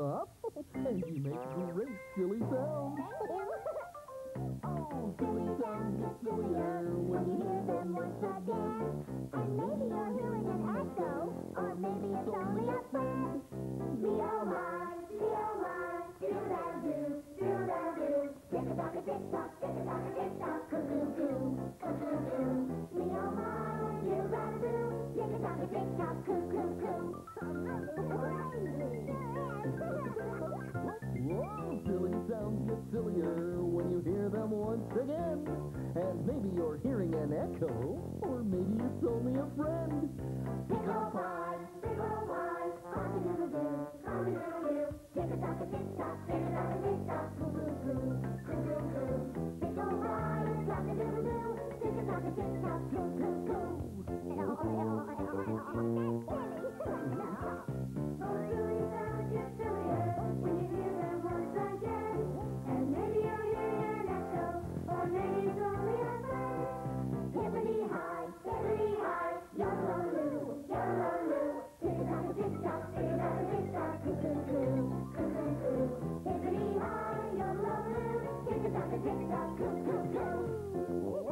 bebop. and you make great silly sounds. Oh, silly sounds get sillier when you hear them once again. And maybe you're hearing an echo, again. And maybe you're hearing an echo, or maybe it's only a friend. Pickle pie, pickle pie, cock-a-doodle-doo, cock-a-doodle-doo. Tick-a-tock, a tick-tock, tick-a-tock, a tick-tock, coo-coo-coo, coo-coo-coo. Pickle pie, cock-a-doodle-doo, tick-a-tock, a tick-tock, coo-coo-coo. Oh, Like a dick, got good, good.